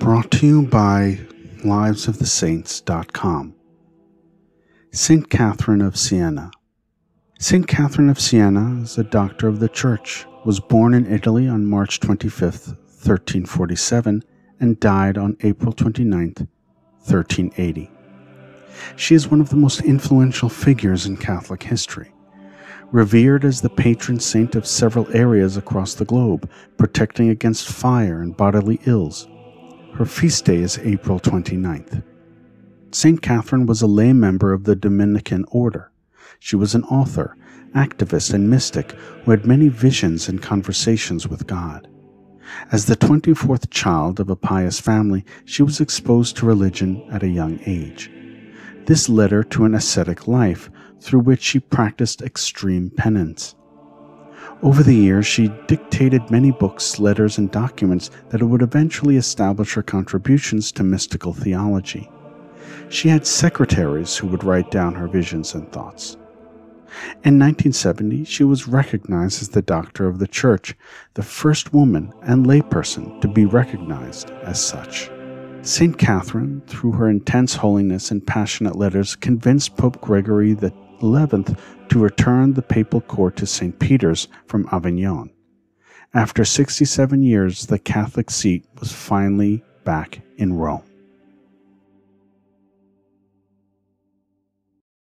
Brought to you by livesofthesaints.com. St. Catherine of Siena. St. Catherine of Siena is a doctor of the Church, was born in Italy on March 25, 1347, and died on April 29, 1380. She is one of the most influential figures in Catholic history revered as the patron saint of several areas across the globe, protecting against fire and bodily ills. Her feast day is April 29th. St. Catherine was a lay member of the Dominican order. She was an author, activist, and mystic who had many visions and conversations with God. As the 24th child of a pious family, she was exposed to religion at a young age. This led her to an ascetic life, through which she practiced extreme penance. Over the years, she dictated many books, letters, and documents that would eventually establish her contributions to mystical theology. She had secretaries who would write down her visions and thoughts. In 1970, she was recognized as the Doctor of the Church, the first woman and layperson to be recognized as such. St. Catherine, through her intense holiness and passionate letters, convinced Pope Gregory XI to return the papal court to St. Peter's from Avignon. After 67 years, the Catholic seat was finally back in Rome.